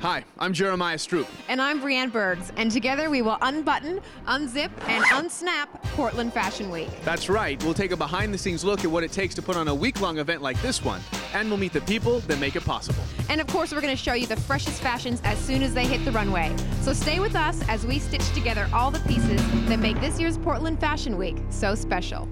Hi, I'm Jeremiah Stroup. And I'm Breanne Bergs, and together we will unbutton, unzip, and unsnap Portland Fashion Week. That's right, we'll take a behind the scenes look at what it takes to put on a week long event like this one, and we'll meet the people that make it possible. And of course, we're going to show you the freshest fashions as soon as they hit the runway. So stay with us as we stitch together all the pieces that make this year's Portland Fashion Week so special.